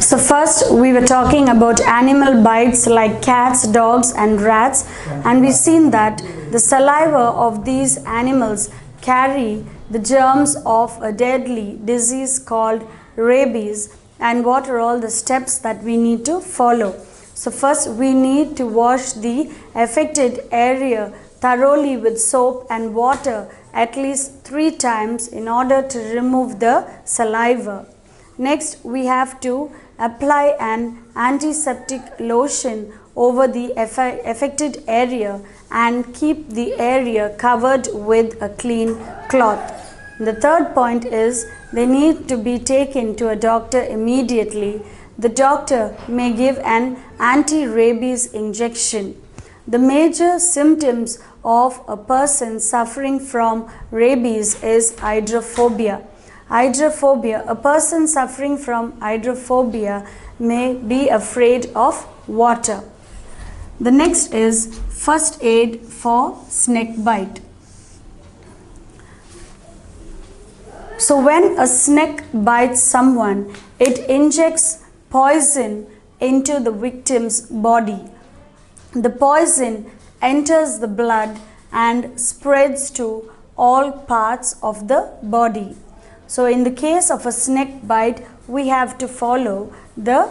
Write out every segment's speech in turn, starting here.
So first we were talking about animal bites like cats, dogs and rats and we've seen that the saliva of these animals carry the germs of a deadly disease called rabies and what are all the steps that we need to follow. So first we need to wash the affected area thoroughly with soap and water at least three times in order to remove the saliva. Next we have to apply an antiseptic lotion over the affected area and keep the area covered with a clean cloth. The third point is they need to be taken to a doctor immediately. The doctor may give an anti-rabies injection. The major symptoms of a person suffering from rabies is hydrophobia. Hydrophobia, a person suffering from hydrophobia may be afraid of water. The next is first aid for snake bite. So when a snake bites someone, it injects poison into the victim's body. The poison enters the blood and spreads to all parts of the body. So in the case of a snake bite, we have to follow the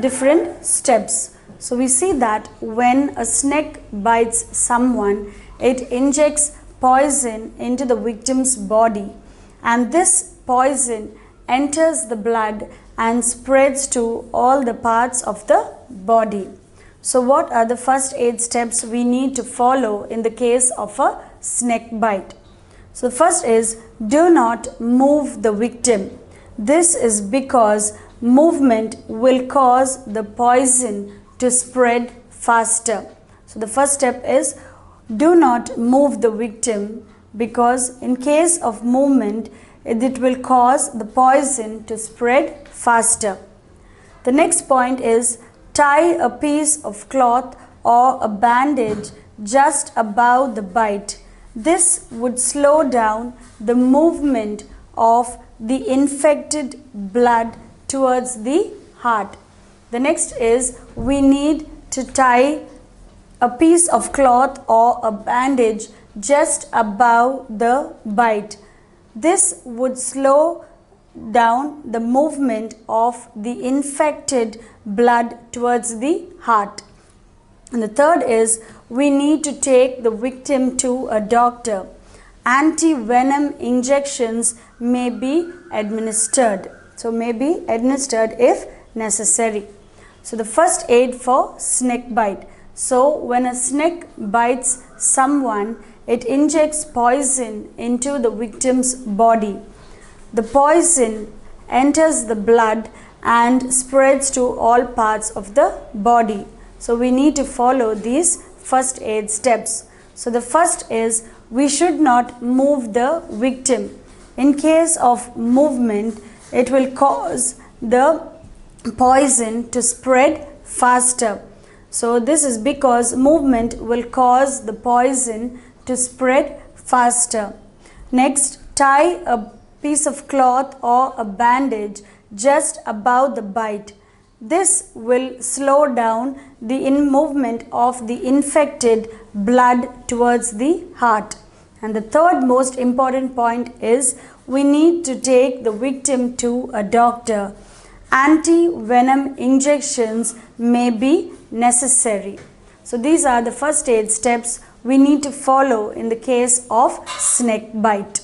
different steps. So we see that when a snake bites someone, it injects poison into the victim's body and this poison enters the blood and spreads to all the parts of the body. So what are the first aid steps we need to follow in the case of a snake bite? So first is do not move the victim. This is because movement will cause the poison to spread faster. So the first step is do not move the victim because in case of movement it will cause the poison to spread faster. The next point is tie a piece of cloth or a bandage just above the bite. This would slow down the movement of the infected blood towards the heart. The next is we need to tie a piece of cloth or a bandage just above the bite. This would slow down the movement of the infected blood towards the heart. And the third is we need to take the victim to a doctor. Anti-venom injections may be administered. So may be administered if necessary. So the first aid for snake bite. So when a snake bites someone, it injects poison into the victim's body. The poison enters the blood and spreads to all parts of the body. So we need to follow these first aid steps. So the first is we should not move the victim. In case of movement, it will cause the poison to spread faster. So this is because movement will cause the poison to spread faster. Next, tie a piece of cloth or a bandage just above the bite. This will slow down the in movement of the infected blood towards the heart. And the third most important point is we need to take the victim to a doctor. Anti-venom injections may be necessary. So these are the first aid steps we need to follow in the case of snake bite.